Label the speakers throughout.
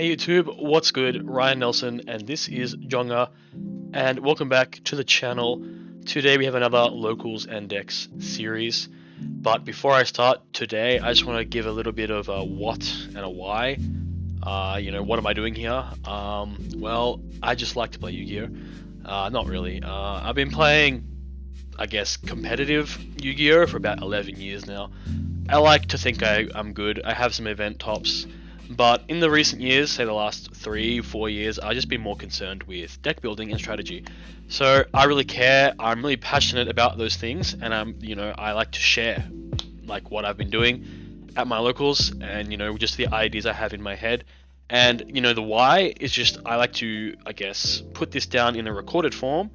Speaker 1: Hey YouTube, what's good? Ryan Nelson, and this is Jongaa, and welcome back to the channel. Today we have another Locals and Decks series, but before I start today, I just want to give a little bit of a what and a why. Uh, you know, what am I doing here? Um, well, I just like to play Yu-Gi-Oh! Uh, not really. Uh, I've been playing, I guess, competitive Yu-Gi-Oh! for about 11 years now. I like to think I, I'm good. I have some event tops but in the recent years, say the last three, four years, I've just been more concerned with deck building and strategy. So I really care. I'm really passionate about those things, and I'm, you know, I like to share, like what I've been doing at my locals, and you know, just the ideas I have in my head. And you know, the why is just I like to, I guess, put this down in a recorded form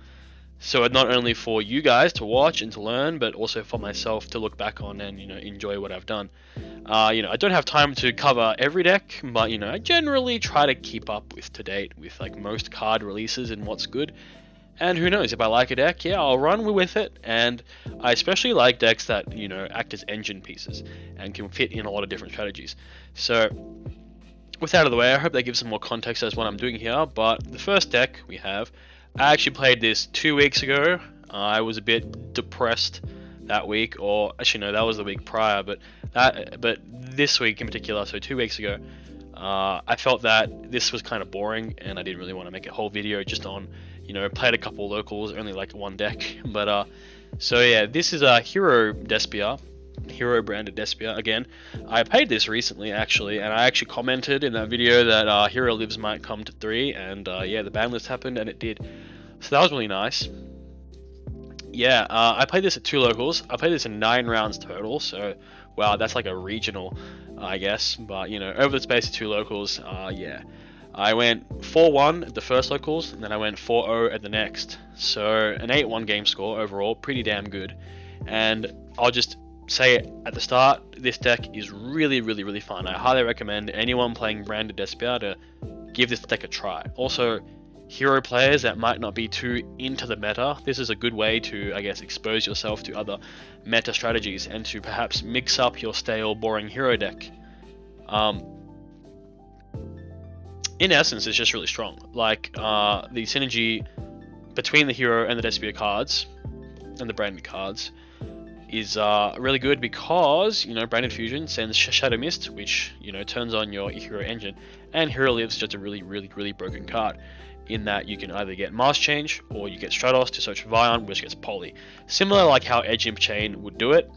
Speaker 1: so not only for you guys to watch and to learn, but also for myself to look back on and you know enjoy what I've done. Uh, you know, I don't have time to cover every deck, but you know, I generally try to keep up with to date with like most card releases and what's good. And who knows, if I like a deck, yeah, I'll run with it. And I especially like decks that, you know, act as engine pieces and can fit in a lot of different strategies. So, with that out of the way, I hope that gives some more context as what I'm doing here. But the first deck we have I actually played this two weeks ago. Uh, I was a bit depressed that week, or actually no, that was the week prior. But that, but this week in particular, so two weeks ago, uh, I felt that this was kind of boring, and I didn't really want to make a whole video just on, you know, played a couple locals, only like one deck. But uh, so yeah, this is a Hero Despia, Hero branded Despia again. I paid this recently actually, and I actually commented in that video that uh, Hero Lives might come to three, and uh, yeah, the ban list happened, and it did. So that was really nice. Yeah, uh, I played this at two locals. I played this in nine rounds total, so wow, that's like a regional, I guess. But you know, over the space of two locals, uh, yeah. I went 4-1 at the first locals, and then I went 4-0 at the next. So an 8-1 game score overall, pretty damn good. And I'll just say at the start, this deck is really, really, really fun. I highly recommend anyone playing Branded Despia to give this deck a try. Also, hero players that might not be too into the meta, this is a good way to, I guess, expose yourself to other meta strategies and to perhaps mix up your stale, boring hero deck. Um, in essence, it's just really strong. Like, uh, the synergy between the hero and the Despia cards, and the branded cards, is uh, really good because, you know, Branded Fusion sends Shadow Mist, which, you know, turns on your hero engine, and Hero Lives just a really, really, really broken card in that you can either get Mask Change or you get Stratos to search Vion, which gets Poly. Similar like how Edge Imp Chain would do it.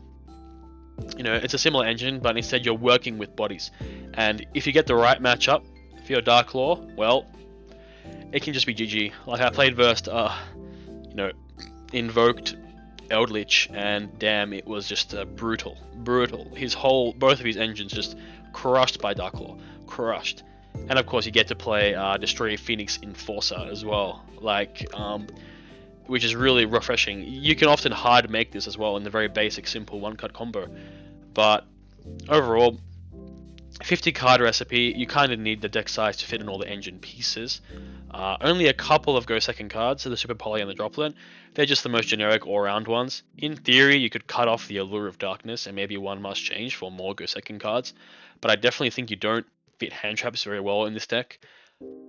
Speaker 1: You know, it's a similar engine, but instead you're working with bodies. And if you get the right matchup for your Dark Claw, well, it can just be GG. Like I played versus, uh, you know, invoked Eldlich, and damn, it was just uh, brutal, brutal. His whole, both of his engines just crushed by Dark Claw, crushed. And of course, you get to play uh, Destroy Phoenix Enforcer as well, like, um, which is really refreshing. You can often hard make this as well in the very basic, simple one-cut combo, but overall, 50 card recipe, you kind of need the deck size to fit in all the engine pieces. Uh, only a couple of Go Second cards, so the Super Poly and the Droplet. They're just the most generic all-round ones. In theory, you could cut off the Allure of Darkness and maybe one Mask Change for more Go Second cards, but I definitely think you don't fit hand traps very well in this deck.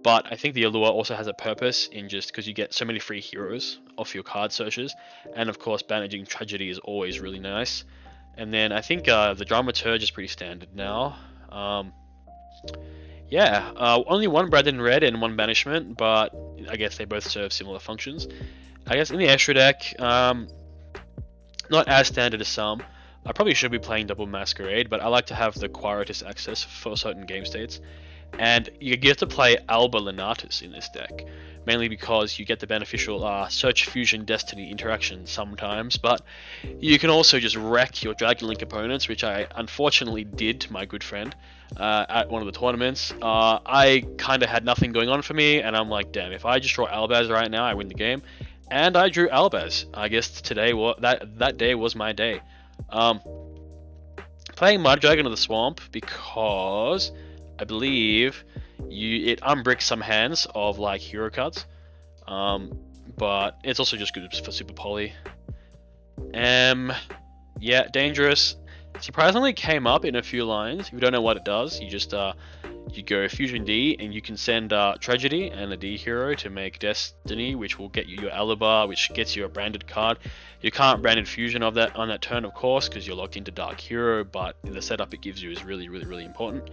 Speaker 1: But I think the Allure also has a purpose in just because you get so many free heroes off your card searches, and of course, Bandaging Tragedy is always really nice. And then I think uh, the Dramaturge is pretty standard now. Um, yeah, uh, only one Branded Red and one Banishment, but I guess they both serve similar functions. I guess in the extra deck, um, not as standard as some. I probably should be playing Double Masquerade, but I like to have the Quaeritis access for certain game states. And you get to play Alba Lenatus in this deck, mainly because you get the beneficial uh, Search Fusion Destiny interaction sometimes, but you can also just wreck your Dragon Link opponents, which I unfortunately did to my good friend uh, at one of the tournaments. Uh, I kind of had nothing going on for me, and I'm like, damn, if I just draw Albaz right now, I win the game. And I drew Albaz. I guess today, that, that day was my day. Um, playing Mud Dragon of the Swamp because I believe you it unbricks some hands of like hero cards. Um, but it's also just good for Super Poly. Um, yeah, dangerous. Surprisingly came up in a few lines. If you don't know what it does, you just uh, you go Fusion D and you can send uh, Tragedy and a D hero to make Destiny, which will get you your Aluber, which gets you a branded card. You can't branded Fusion of that on that turn, of course, because you're locked into Dark Hero, but the setup it gives you is really, really, really important.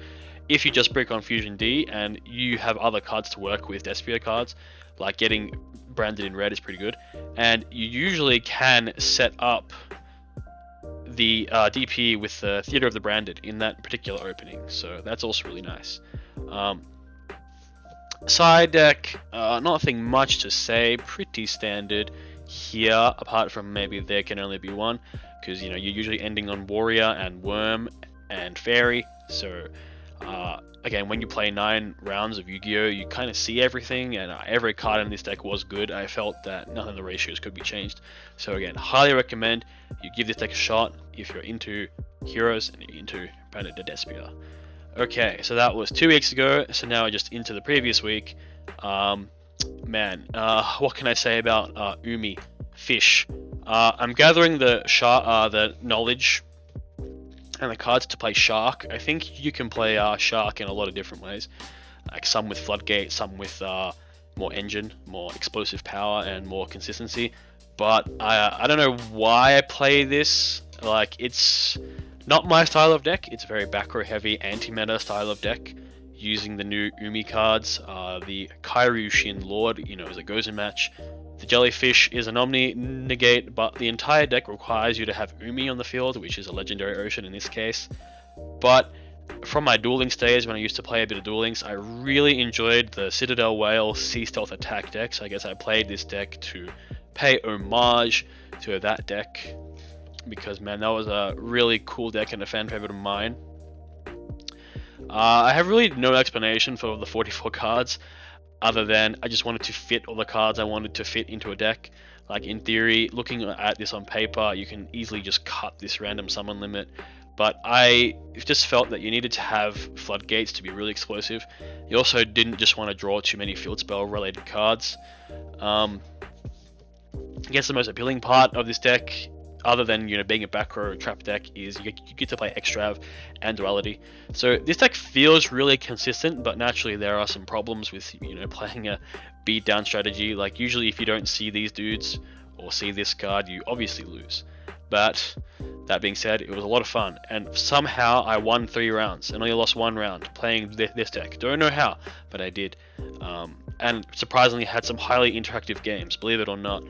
Speaker 1: If you just break on Fusion D and you have other cards to work with, Despia cards, like getting branded in red is pretty good, and you usually can set up the uh, DP with the Theater of the Branded in that particular opening, so that's also really nice. Um, side deck, uh, nothing much to say, pretty standard here, apart from maybe there can only be one, because you know you're usually ending on Warrior and Worm and Fairy, so uh, again, when you play nine rounds of Yu-Gi-Oh, you kind of see everything, and uh, every card in this deck was good. I felt that none of the ratios could be changed. So again, highly recommend you give this deck a shot if you're into heroes and you're into Branded Despia. Okay, so that was two weeks ago. So now just into the previous week. Um, man, uh, what can I say about uh, Umi Fish? Uh, I'm gathering the uh, the knowledge and the cards to play Shark. I think you can play uh, Shark in a lot of different ways. Like some with Floodgate, some with uh, more engine, more explosive power, and more consistency. But I, uh, I don't know why I play this. Like, it's not my style of deck. It's a very back row heavy anti-meta style of deck. Using the new Umi cards, uh, the Kairyushin Lord, you know, as a Gozen match, the jellyfish is an Omni negate, but the entire deck requires you to have Umi on the field, which is a legendary ocean in this case. But from my dueling stage, when I used to play a bit of duel links, I really enjoyed the Citadel Whale Sea Stealth attack deck, so I guess I played this deck to pay homage to that deck, because man, that was a really cool deck and a fan favorite of mine. Uh, I have really no explanation for the 44 cards other than I just wanted to fit all the cards I wanted to fit into a deck. Like in theory, looking at this on paper, you can easily just cut this random summon limit. But I just felt that you needed to have floodgates to be really explosive. You also didn't just want to draw too many field spell related cards. Um, I guess the most appealing part of this deck other than you know being a back row trap deck is you get, to play Extrav and Duality. So this deck feels really consistent, but naturally there are some problems with you know playing a beat down strategy. Like usually if you don't see these dudes or see this card, you obviously lose. But that being said, it was a lot of fun, and somehow I won three rounds and only lost one round playing this deck. Don't know how, but I did. Um, and surprisingly had some highly interactive games, believe it or not.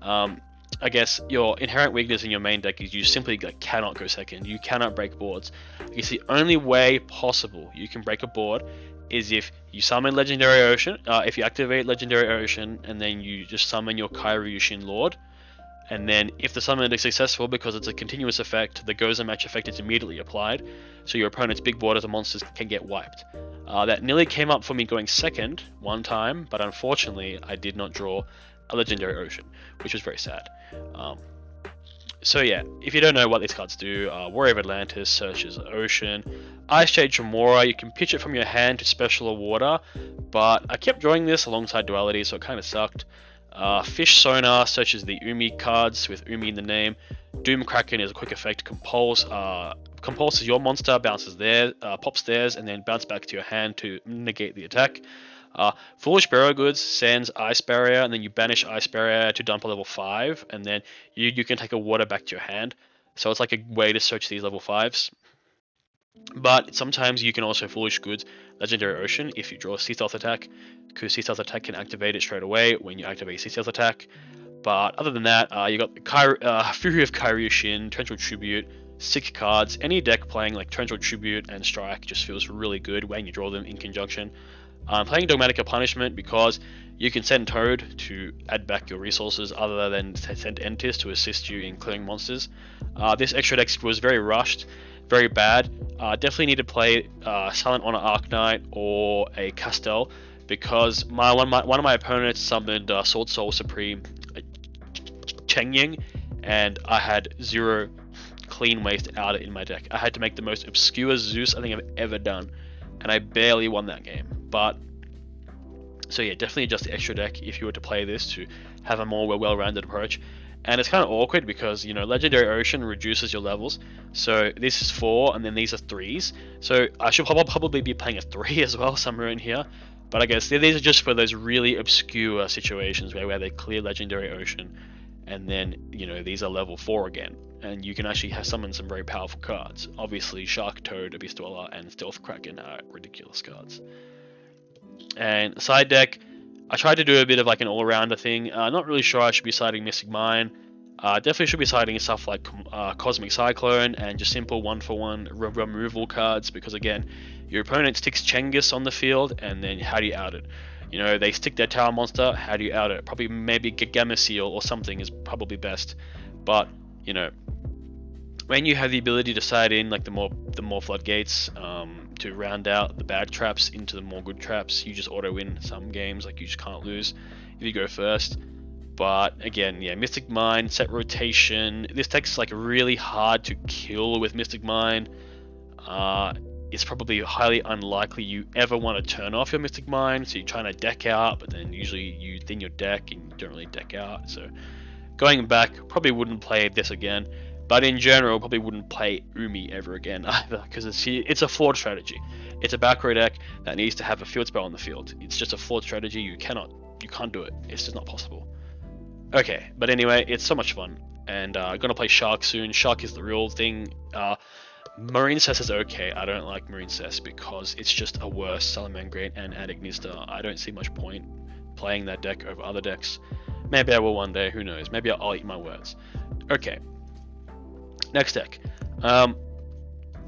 Speaker 1: Um, I guess your inherent weakness in your main deck is you simply cannot go second. You cannot break boards. It's the only way possible you can break a board is if you summon Legendary Ocean, uh, if you activate Legendary Ocean, and then you just summon your Kairyushin Lord, and then if the summon is successful because it's a continuous effect, the Gozen match effect is immediately applied, so your opponent's big board of monsters can get wiped. Uh, that nearly came up for me going second one time, but unfortunately I did not draw a Legendary Ocean, which was very sad. Um, so yeah, if you don't know what these cards do, uh, Warrior of Atlantis searches Ocean. Ice Shade Tremora, you can pitch it from your hand to special a water, but I kept drawing this alongside Duality, so it kind of sucked. Uh, Fish Sonar searches the Umi cards with Umi in the name. Doom Kraken is a quick effect. Compulse, uh, compulses your monster, bounces there, uh, pops theirs, and then bounce back to your hand to negate the attack. Uh, Foolish Burial Goods sends Ice Barrier, and then you banish Ice Barrier to dump a level 5, and then you, you can take a water back to your hand. So it's like a way to search these level 5s. But sometimes you can also Foolish Goods Legendary Ocean if you draw a Sea Stealth attack, because Sea Stealth attack can activate it straight away when you activate Sea Stealth attack. But other than that, uh, you got Ky- uh, Fury of Kairyushin, Torrential Tribute, sick cards. Any deck playing like Torrential Tribute and Strike just feels really good when you draw them in conjunction. I'm playing Dogmatika Punishment because you can send Toad to add back your resources other than send Entis to assist you in clearing monsters. Uh, this extra deck was very rushed, very bad. Uh, definitely need to play uh, Silent Honor Arknight or a Castel because my one, my, one of my opponents summoned uh, Sword Soul Supreme uh, Cheng Ying and I had zero clean waste out in my deck. I had to make the most obscure Zeus I think I've ever done and I barely won that game. But so yeah, definitely adjust the extra deck if you were to play this to have a more well-rounded approach. and it's kind of awkward because you know Legendary Ocean reduces your levels. So this is four, and then these are threes. So I should probably be playing a three as well somewhere in here. But I guess these are just for those really obscure situations where, where they clear Legendary Ocean, and then you know these are level four again, and you can actually have summon some very powerful cards. Obviously, Shark Toad, Abyss Dweller, and Stealth Kraken are ridiculous cards. And side deck, I tried to do a bit of like an all-rounder thing. Uh, not really sure I should be siding Mystic Mine. Uh, definitely should be siding stuff like uh, Cosmic Cyclone and just simple one-for-one -one removal cards because again, your opponent sticks Chengus on the field and then how do you out it? You know, they stick their tower monster, how do you out it? Probably maybe Gameciel or something is probably best. But, you know, when you have the ability to side in like the more the more floodgates um, to round out the bad traps into the more good traps, you just auto win some games. Like you just can't lose if you go first. But again, yeah, Mystic Mine, set rotation. This deck's like really hard to kill with Mystic Mine. Uh, it's probably highly unlikely you ever want to turn off your Mystic Mine, so you're trying to deck out, but then usually you thin your deck and you don't really deck out. So going back, probably wouldn't play this again. But in general, probably wouldn't play Umi ever again either, because it's it's a flawed strategy. It's a back row deck that needs to have a field spell on the field. It's just a flawed strategy. You cannot, you can't do it. It's just not possible. Okay, but anyway, it's so much fun, and uh, gonna play Shark soon. Shark is the real thing. Uh, Marincess is okay. I don't like Marincess because it's just a worse Salamangreat and Adignista. I don't see much point playing that deck over other decks. Maybe I will one day. Who knows? Maybe I'll, I'll eat my words. Okay, Next deck. Um,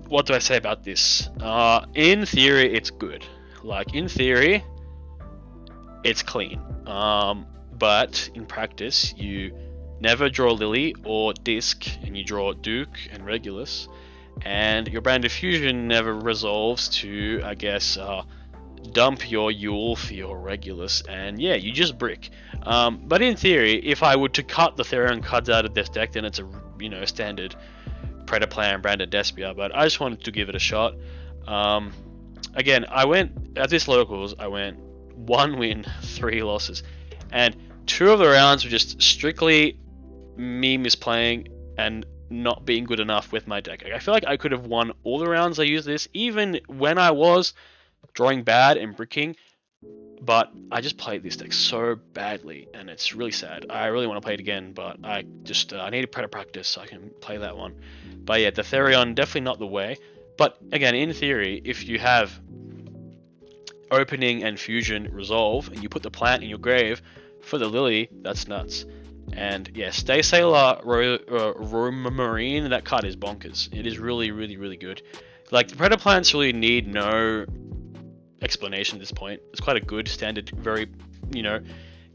Speaker 1: what do I say about this? Uh, in theory, it's good. Like, in theory, it's clean. Um, but in practice, you never draw Lily or Disc, and you draw Duke and Regulus, and your Branded Fusion never resolves to, I guess, uh, dump your Yule for your Regulus, and yeah, you just brick. Um, but in theory, if I were to cut the Therion cards out of this deck, then it's a you know standard Predaplant and Branded Despia, but I just wanted to give it a shot. Um, again, I went at this locals. I went one win, three losses, and two of the rounds were just strictly me misplaying and not being good enough with my deck. I feel like I could have won all the rounds I used this, even when I was drawing bad and bricking. But I just played this deck so badly, and it's really sad. I really want to play it again, but I just uh, I need a Preda practice so I can play that one. But yeah, the Therion definitely not the way. But again, in theory, if you have opening and fusion resolve, and you put the plant in your grave for the lily, that's nuts. And yeah, Stay Sailor Ro- uh, Marine, that card is bonkers. It is really, really, really good. Like the Predator plants really need no explanation at this point. It's quite a good standard, very, you know,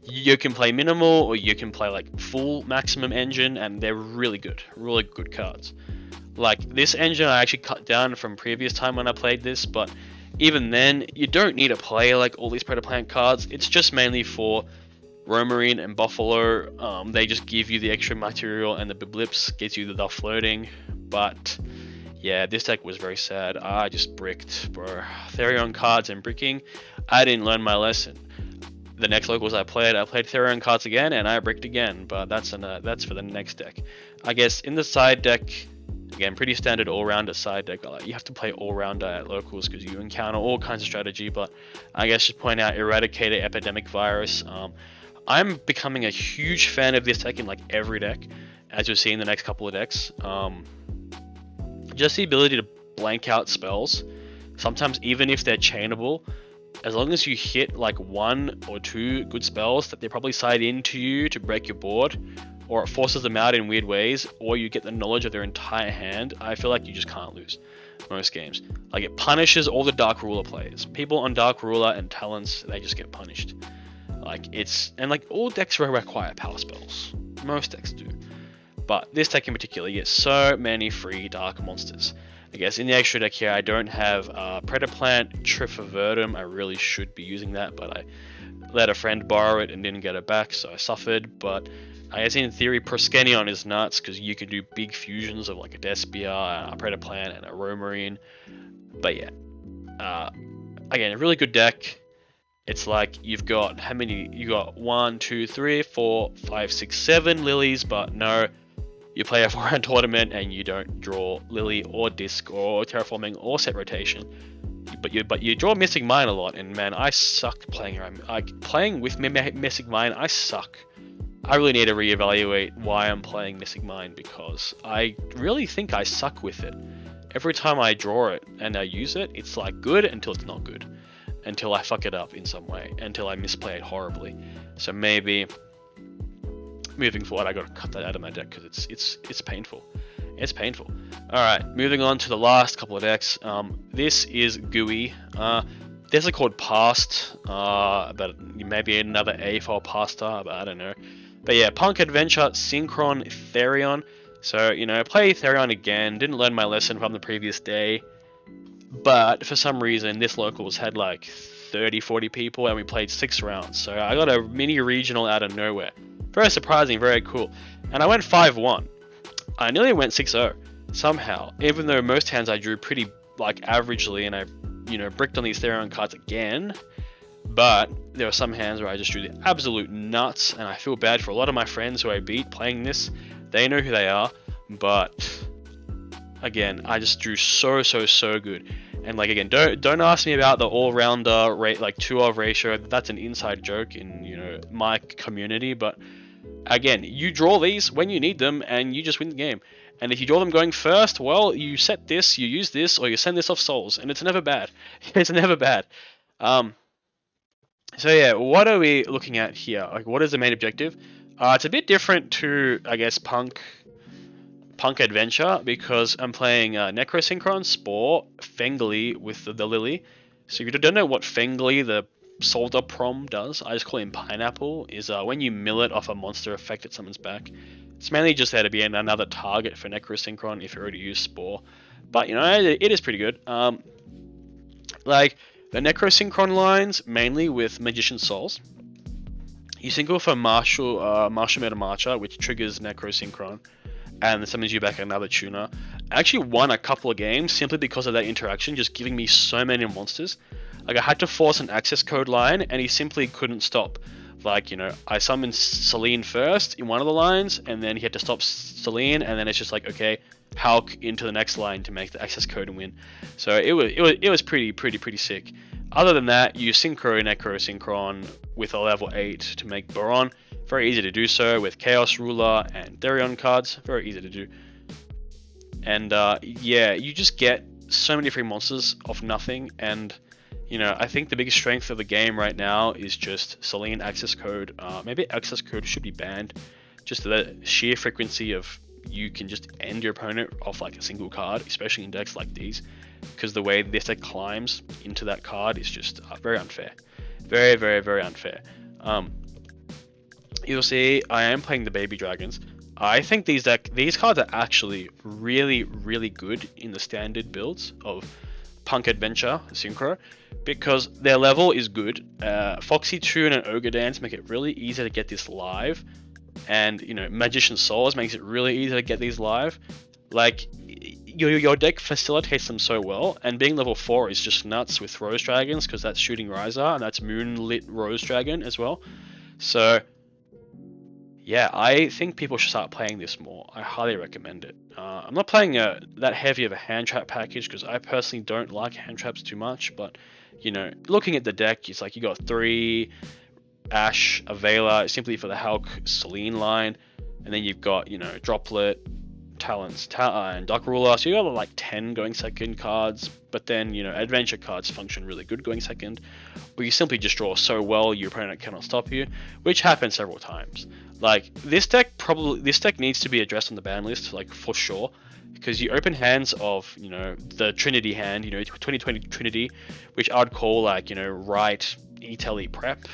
Speaker 1: you can play minimal or you can play like full maximum engine, and they're really good, really good cards. Like this engine, I actually cut down from previous time when I played this, but even then, you don't need to play like all these Predator Plant cards. It's just mainly for Romarine and Buffalo. Um, they just give you the extra material, and the Blips gives you the floating. But yeah, this deck was very sad. I just bricked, bro. Therion cards and bricking. I didn't learn my lesson. The next locals I played, I played Therion cards again, and I bricked again. But that's an, uh, that's for the next deck. I guess in the side deck, again, pretty standard all-rounder side deck. You have to play all-rounder at locals because you encounter all kinds of strategy. But I guess just point out Eradicator, Epidemic Virus. Um, I'm becoming a huge fan of this deck in like every deck, as you'll see in the next couple of decks. Um, just the ability to blank out spells, sometimes even if they're chainable, as long as you hit like one or two good spells that they probably side into you to break your board, or it forces them out in weird ways, or you get the knowledge of their entire hand, I feel like you just can't lose most games. Like it punishes all the Dark Ruler players. People on Dark Ruler and Talents, they just get punished. Like it's and like all decks require power spells. Most decks do. But this deck in particular gets so many free dark monsters. I guess in the extra deck here I don't have uh, Plant Trifavertum. I really should be using that, but I let a friend borrow it and didn't get it back, so I suffered. But I guess in theory, Proskenion is nuts because you can do big fusions of like a Despia, a Predator Plant, and a Romarine. But yeah, uh, again, a really good deck. it's like you've got how many? You got one, two, three, four, five, six, seven lilies, but no, you play a four-round tournament and you don't draw lily or disc or terraforming or set rotation. But you but you draw Mystic Mine a lot, and man, I suck playing around. Like playing with Mystic Mine, I suck. I really need to reevaluate why I'm playing Mystic Mine because I really think I suck with it. Every time I draw it and I use it, it's like good until it's not good until I fuck it up in some way, until I misplay it horribly. So maybe moving forward, I gotta cut that out of my deck because it's it's it's painful. It's painful. All right, moving on to the last couple of decks. Um, this is GUI. Uh, there's a called Past, uh, but maybe another A for Pasta, but I don't know. But yeah, Punk Adventure, Synchron, Therion. So, you know, play Therion again, didn't learn my lesson from the previous day. But for some reason, this locals had like 30, 40 people, and we played six rounds. So I got a mini regional out of nowhere. Very surprising, very cool. And I went 5 1. I nearly went 6 0 somehow, even though most hands I drew pretty like averagely, and I, you know, bricked on these Therion cards again. But there were some hands where I just drew the absolute nuts, and I feel bad for a lot of my friends who I beat playing this. They know who they are, but again, I just drew so so so good. And like again, don't don't ask me about the all-rounder rate like two of ratio. That's an inside joke in you know my community. But again, you draw these when you need them, and you just win the game. And if you draw them going first, well, you set this, you use this, or you send this off souls, and it's never bad. it's never bad. Um, so yeah, what are we looking at here? Like, what is the main objective? Uh, it's a bit different to, I guess, Punk Punk Adventure because I'm playing uh, Necrosynchron, Spore, Fengli with the, the Lily. So if you don't know what Fengli, the Solder Prom does, I just call him Pineapple, is uh, when you mill it off a monster effect at someone's back. It's mainly just there to be another target for Necrosynchron if you already use Spore. But, you know, it, it is pretty good. Um, like, the Necrosynchron lines, mainly with Magician Souls. You off a Martial, uh, Martial Metal Marcher, which triggers Necrosynchron and summons you back another tuner. I actually won a couple of games simply because of that interaction, just giving me so many monsters. Like I had to force an access code line, and he simply couldn't stop. Like you know, I summoned Selene first in one of the lines, and then he had to stop Selene, and then it's just like okay, Hulk into the next line to make the access code and win. So it was it was it was pretty pretty pretty sick. Other than that, you synchro and necro synchron with a level 8 to make Baron. Very easy to do so with Chaos Ruler and Therion cards. Very easy to do. And uh, yeah, you just get so many free monsters off nothing. And you know, I think the biggest strength of the game right now is just Selene access code. Uh, maybe access code should be banned. Just the sheer frequency of you can just end your opponent off like a single card, especially in decks like these, because the way this deck climbs into that card is just uh, very unfair. Very, very, very unfair. Um, you'll see I am playing the baby dragons. I think these deck these cards are actually really really good in the standard builds of Punk Adventure Synchro because their level is good. Uh, Foxy Tune and Ogre Dance make it really easy to get this live, and you know Magician Souls makes it really easy to get these live. Like your, your deck facilitates them so well, and being level 4 is just nuts with Rose Dragons because that's shooting Raiza and that's Moonlit Rose Dragon as well. So yeah, I think people should start playing this more. I highly recommend it. Uh, I'm not playing a, that heavy of a hand trap package because I personally don't like hand traps too much. But you know, looking at the deck, it's like you got three Ash, Avela, simply for the Hulk Selene line, and then you've got you know Droplet, Talents, ta- uh, and Dark Ruler. So you got like 10 going second cards, but then you know adventure cards function really good going second, or you simply just draw so well your opponent cannot stop you, which happens several times. Like this deck probably this deck needs to be addressed on the ban list, like for sure, because you open hands of you know the Trinity hand, you know 2020 Trinity, which I'd call like you know right Etelly prep,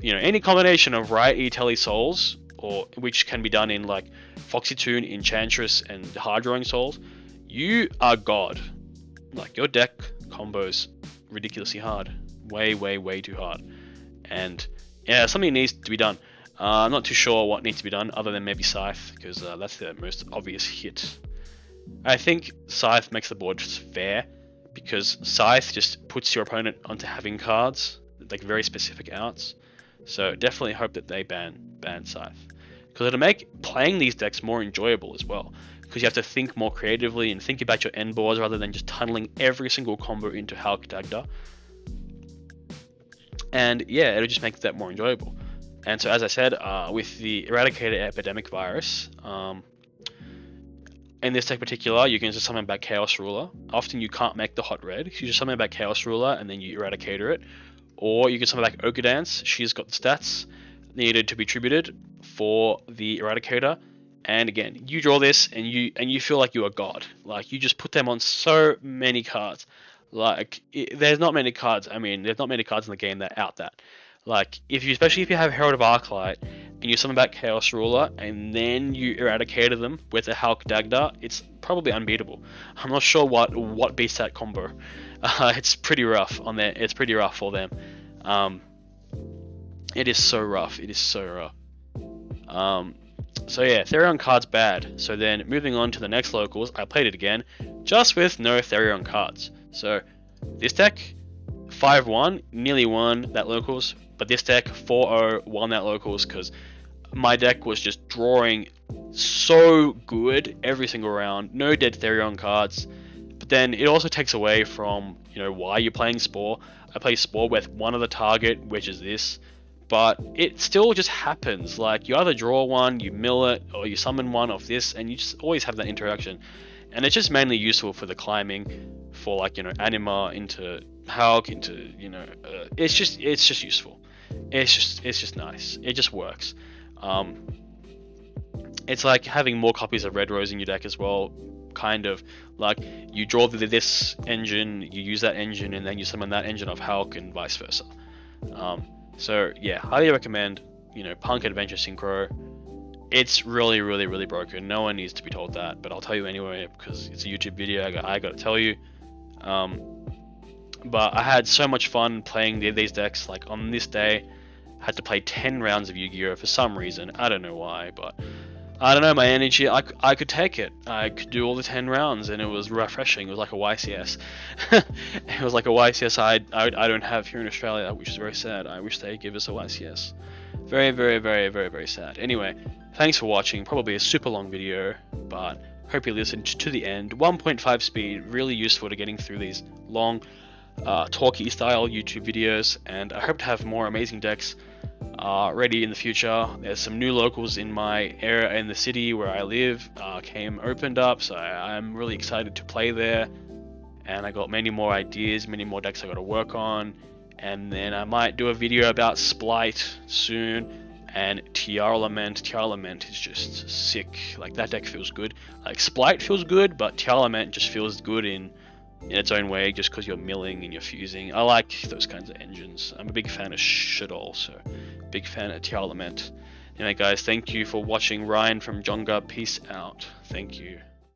Speaker 1: you know any combination of right Etelly souls, or which can be done in like Foxy Tune, Enchantress, and hard drawing souls. You are god. Like your deck combos ridiculously hard, way way way too hard, and yeah something needs to be done. Uh, I'm not too sure what needs to be done other than maybe Scythe, because uh, that's the most obvious hit. I think Scythe makes the board just fair, because Scythe just puts your opponent onto having cards, like very specific outs. So definitely hope that they ban ban Scythe because it'll make playing these decks more enjoyable as well. Because you have to think more creatively and think about your end boards rather than just tunneling every single combo into Hulk Dagda. And yeah, it'll just make that more enjoyable. And so, as I said, uh, with the Eradicator Epidemic Virus, um, in this deck particular, you can just summon back Chaos Ruler. Often you can't make the Hot Red, you just summon back Chaos Ruler and then you Eradicator it. Or you can summon back Ogre Dance, she's got the stats needed to be tributed for the Eradicator. And again, you draw this and you and you feel like you are God. Like you just put them on so many cards. Like it, there's not many cards. I mean, there's not many cards in the game that out that. Like if you, especially if you have Herald of Arclight and you summon back Chaos Ruler and then you eradicated them with a Hulk Dagda, it's probably unbeatable. I'm not sure what what beats that combo. Uh, it's pretty rough on there. It's pretty rough for them. Um, it is so rough. It is so rough. Um, so yeah, Therion card's bad. So then moving on to the next locals, I played it again, just with no Therion cards. So this deck, 5-1, nearly won that locals, but this deck 4-0 won that locals because my deck was just drawing so good every single round. No dead Therion cards. But then it also takes away from, you know, why you're playing Spore. I play Spore with one of the target, which is this. But it still just happens. Like you either draw one, you mill it, or you summon one of this, and you just always have that interaction. And it's just mainly useful for the climbing, for like you know anima into Hulk into you know uh, it's just it's just useful. It's just it's just nice. It just works. Um, it's like having more copies of Red Rose in your deck as well. Kind of like you draw this engine, you use that engine, and then you summon that engine of Hulk, and vice versa. Um, so yeah, highly recommend. You know, Punk Adventure Synchro. It's really, really, really broken. No one needs to be told that, but I'll tell you anyway because it's a YouTube video. I got, I got to tell you. Um, but I had so much fun playing these decks. Like on this day, I had to play 10 rounds of Yu-Gi-Oh for some reason. I don't know why, but I don't know, my energy, I, I could take it. I could do all the 10 rounds and it was refreshing. It was like a YCS. it was like a YCS I, I, I don't have here in Australia, which is very sad. I wish they give us a YCS. Very, very, very, very, very sad. Anyway, thanks for watching. Probably a super long video, but hope you listened to the end. 1.5 speed, really useful to getting through these long, uh, talky style YouTube videos, and I hope to have more amazing decks uh, ready in the future. There's some new locals in my area in the city where I live uh, came opened up, so I, am really excited to play there. And I got many more ideas, many more decks I got to work on. And then I might do a video about Splight soon. And Tearlament, Tiara Lament is just sick. Like that deck feels good. Like Splight feels good, but Tearlament just feels good in in its own way just because you're milling and you're fusing. I like those kinds of engines. I'm a big fan of Shaddoll, so big fan of Lament. Anyway guys, thank you for watching. Ryan from Jongaa, peace out. Thank you.